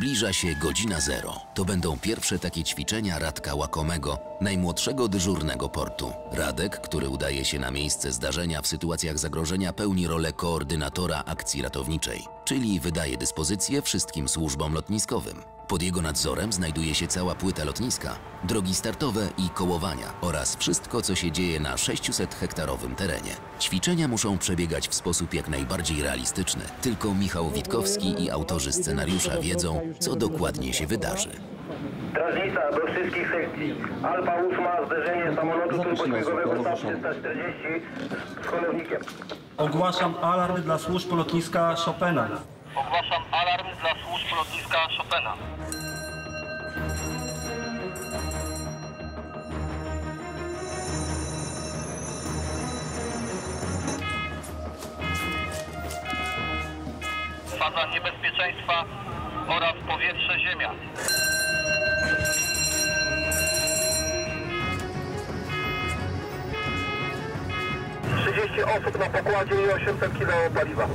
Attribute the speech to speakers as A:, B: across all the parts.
A: Zbliża się godzina zero. To będą pierwsze takie ćwiczenia Radka Łakomego, najmłodszego dyżurnego portu. Radek, który udaje się na miejsce zdarzenia w sytuacjach zagrożenia, pełni rolę koordynatora akcji ratowniczej, czyli wydaje dyspozycje wszystkim służbom lotniskowym. Pod jego nadzorem znajduje się cała płyta lotniska, drogi startowe i kołowania oraz wszystko, co się dzieje na 600-hektarowym terenie. Ćwiczenia muszą przebiegać w sposób jak najbardziej realistyczny. Tylko Michał Witkowski i autorzy scenariusza wiedzą, co dokładnie się wydarzy.
B: Strażnica do wszystkich sekcji. Alfa 8, zderzenie samolotu turbośmigłowego TAP 340 z holownikiem.
C: Ogłaszam alarm dla służb lotniska Chopina.
B: Ogłaszam alarm dla służb lotniska Chopina. Faza niebezpieczeństwa oraz powietrze-ziemia. Trzydzieści osób na pokładzie i 800 kg paliwa.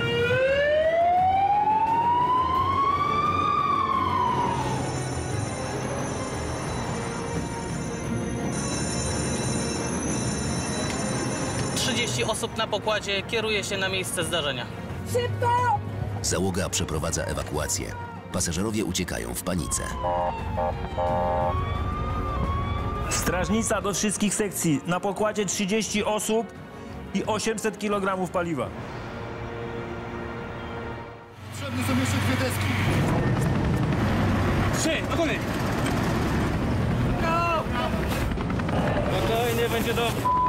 D: Trzydzieści osób na pokładzie kieruje się na miejsce zdarzenia.
A: Załoga przeprowadza ewakuację. Pasażerowie uciekają w panice.
C: Strażnica do wszystkich sekcji. Na pokładzie 30 osób i 800 kg paliwa.
E: Potrzebne są jeszcze dwie deski.
C: Trzy, do góry! Spokojnie, będzie dobrze.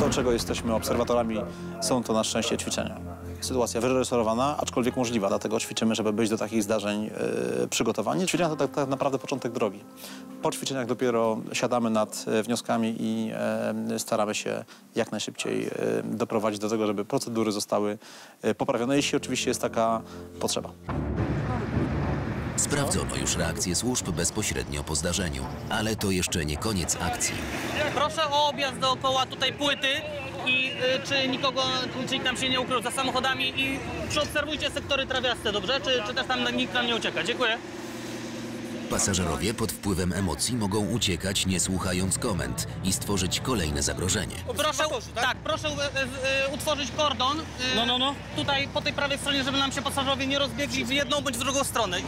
F: To, czego jesteśmy obserwatorami, są to na szczęście ćwiczenia. Sytuacja wyreżyserowana, aczkolwiek możliwa, dlatego ćwiczymy, żeby być do takich zdarzeń e, przygotowani. Ćwiczenia to tak, tak naprawdę początek drogi. Po ćwiczeniach dopiero siadamy nad e, wnioskami i e, staramy się jak najszybciej e, doprowadzić do tego, żeby procedury zostały poprawione, jeśli oczywiście jest taka potrzeba.
A: Sprawdzono już reakcję służb bezpośrednio po zdarzeniu, ale to jeszcze nie koniec akcji.
D: Proszę o objazd dookoła tutaj płyty i y, czy nikogo, czy nikt tam się nie ukrył za samochodami i przeobserwujcie sektory trawiaste, dobrze? Czy, czy też tam nikt nam nie ucieka? Dziękuję.
A: Pasażerowie pod wpływem emocji mogą uciekać, nie słuchając komend i stworzyć kolejne zagrożenie.
D: Proszę, tak, proszę y, y, utworzyć kordon.
C: No, no, no.
D: Tutaj po tej prawej stronie, żeby nam się pasażerowie nie rozbiegli w jedną bądź w drugą stronę.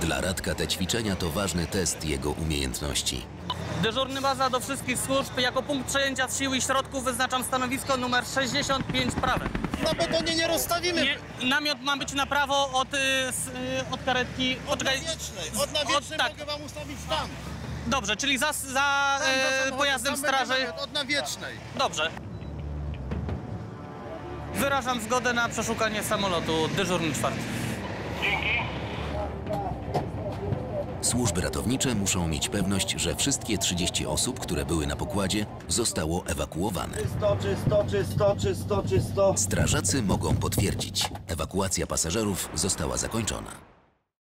A: Dla Radka te ćwiczenia to ważny test jego umiejętności.
D: Dyżurny baza do wszystkich służb. Jako punkt przejęcia sił i środków wyznaczam stanowisko numer 65 prawe.
E: Na betonie nie rozstawimy.
D: Nie, namiot ma być na prawo od, y, y, od karetki.
E: Od
D: Poczekaj.
E: nawiecznej. Od nawiecznej
D: tak.
E: mogę wam ustawić tam.
D: Dobrze, czyli za, za
E: Tam, za
D: e, pojazdem straży.
E: namiot, Od nawiecznej.
D: Dobrze. Wyrażam zgodę na przeszukanie samolotu. Dyżurny czwarty.
A: Służby ratownicze muszą mieć pewność, że wszystkie 30 osób, które były na pokładzie, zostało ewakuowane.
G: Czysto, czysto, czysto, czysto, czysto.
A: Strażacy mogą potwierdzić, ewakuacja pasażerów została zakończona.